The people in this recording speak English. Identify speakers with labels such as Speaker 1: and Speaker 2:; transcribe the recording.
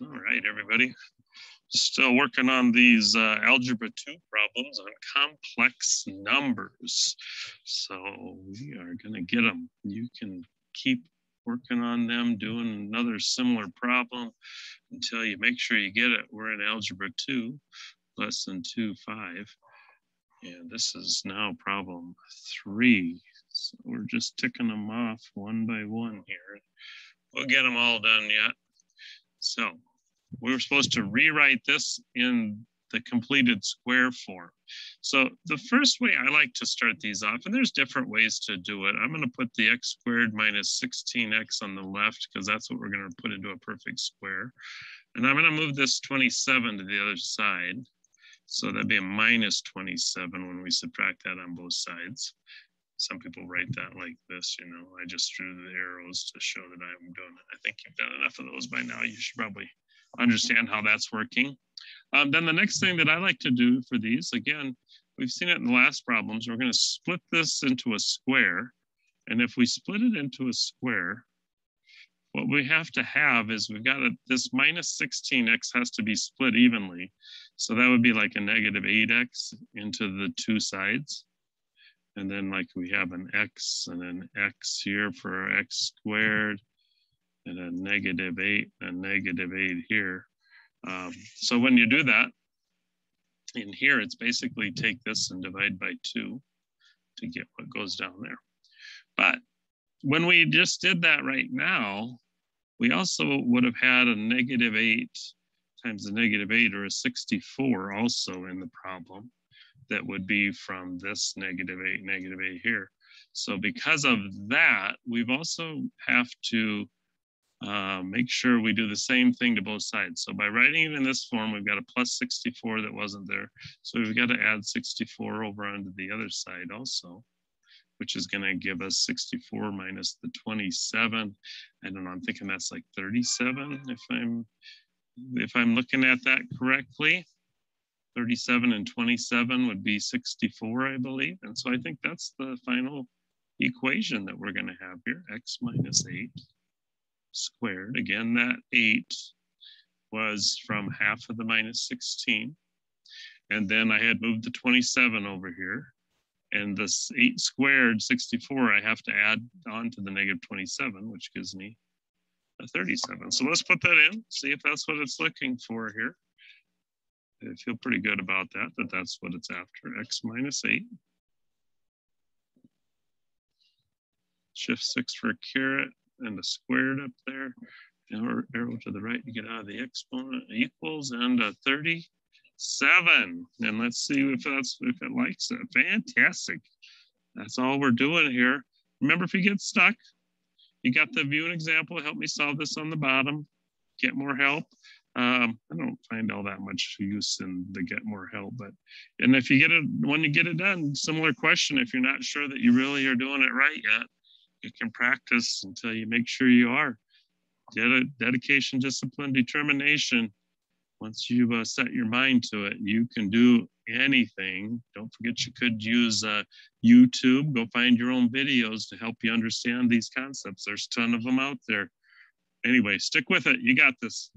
Speaker 1: All right, everybody. Still working on these uh, Algebra 2 problems on complex numbers. So we are going to get them. You can keep working on them, doing another similar problem until you make sure you get it. We're in Algebra 2, lesson 2, 5. And this is now problem 3. So we're just ticking them off one by one here. We'll get them all done yet. So we were supposed to rewrite this in the completed square form. So the first way I like to start these off, and there's different ways to do it. I'm going to put the x squared minus 16x on the left because that's what we're going to put into a perfect square. And I'm going to move this 27 to the other side. So that'd be a minus 27 when we subtract that on both sides. Some people write that like this, you know, I just drew the arrows to show that I'm doing it. I think you've done enough of those by now. You should probably understand how that's working. Um, then the next thing that I like to do for these, again, we've seen it in the last problems, we're gonna split this into a square. And if we split it into a square, what we have to have is we've got a, this minus 16x has to be split evenly. So that would be like a negative 8x into the two sides. And then like we have an x and an x here for x squared and a negative eight, a negative eight here. Um, so when you do that, in here, it's basically take this and divide by two to get what goes down there. But when we just did that right now, we also would have had a negative eight times a negative eight or a 64 also in the problem that would be from this negative eight, negative eight here. So because of that, we've also have to uh, make sure we do the same thing to both sides. So by writing it in this form, we've got a plus 64 that wasn't there. So we've got to add 64 over onto the other side also, which is going to give us 64 minus the 27. I don't know, I'm thinking that's like 37 if I'm if I'm looking at that correctly. 37 and 27 would be 64, I believe. And so I think that's the final equation that we're going to have here, x minus 8 squared. Again, that 8 was from half of the minus 16. And then I had moved the 27 over here. And this 8 squared, 64, I have to add on to the negative 27, which gives me a 37. So let's put that in, see if that's what it's looking for here. I feel pretty good about that, that that's what it's after, x minus 8. Shift 6 for a and a squared up there. Arrow, to the right to get out of the exponent equals and a 37. And let's see if that's if it likes it. Fantastic. That's all we're doing here. Remember, if you get stuck, you got the view and example. Help me solve this on the bottom. Get more help. Um, I don't find all that much use in the get more help, but and if you get it when you get it done, similar question. If you're not sure that you really are doing it right yet, you can practice until you make sure you are. Ded dedication, discipline, determination. Once you've uh, set your mind to it, you can do anything. Don't forget you could use uh, YouTube. Go find your own videos to help you understand these concepts. There's a ton of them out there. Anyway, stick with it. You got this.